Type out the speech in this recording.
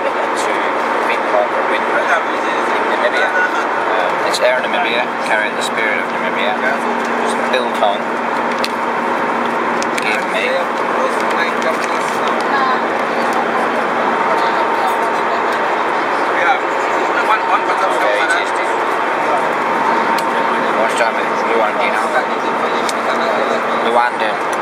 looking to Vinpark and win in Namibia. Um, it's Air Namibia, carrying the spirit of Namibia. Just built on. Give me. Luanda. Luanda.